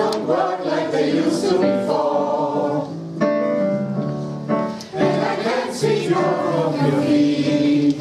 don't work like they used to before. And I can't see you from your feet.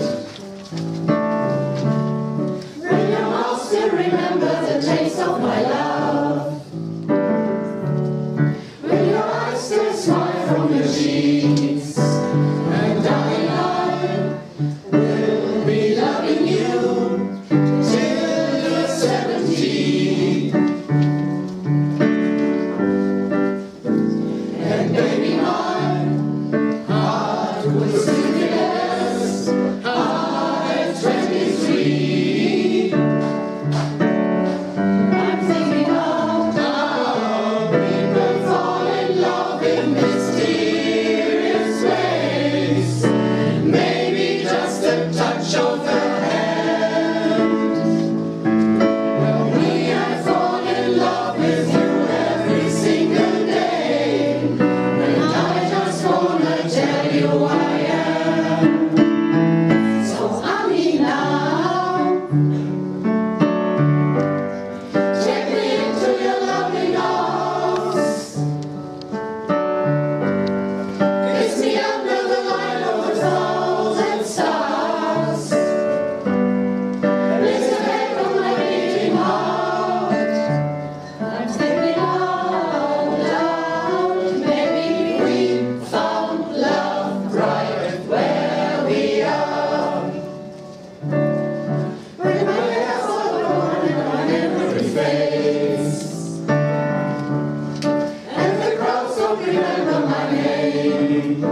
my name.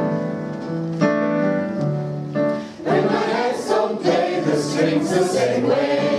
And my head someday, the strings the same way.